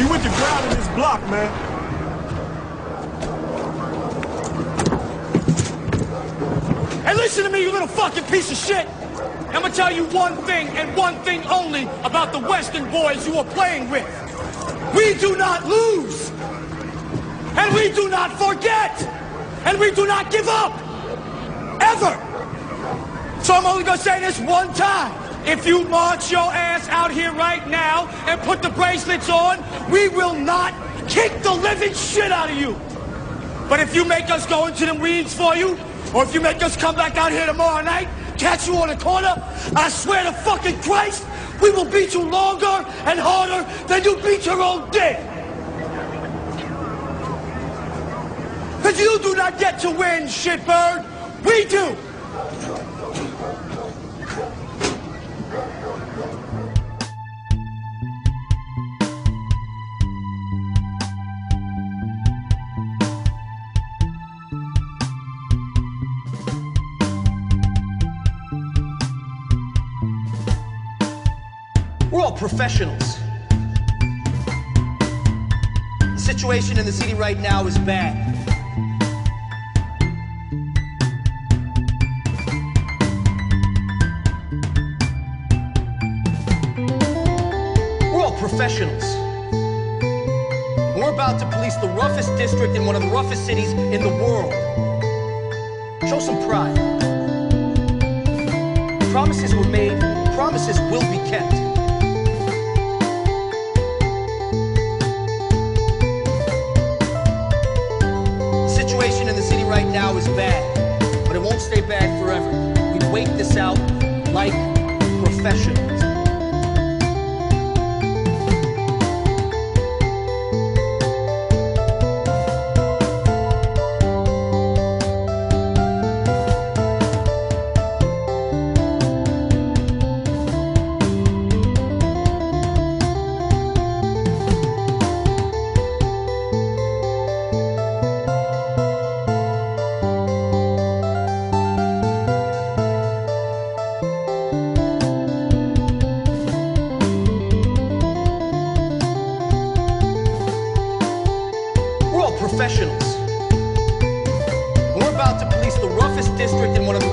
He went to ground in this block, man. Hey, listen to me, you little fucking piece of shit! I'm gonna tell you one thing and one thing only about the Western boys you are playing with. We do not lose! And we do not forget! And we do not give up! Ever! So I'm only gonna say this one time. If you march your ass out here right now and put the bracelets on, we will not kick the living shit out of you. But if you make us go into them reeds for you, or if you make us come back out here tomorrow night, catch you on the corner, I swear to fucking Christ, we will beat you longer and harder than you beat your own dick. Because you do not get to win, shitbird. We do. We're all professionals. The situation in the city right now is bad. We're all professionals. We're about to police the roughest district in one of the roughest cities in the world. Show some pride. Promises were made, is bad, but it won't stay bad forever. We wait this out like professionals. Professionals. We're about to police the roughest district in one of the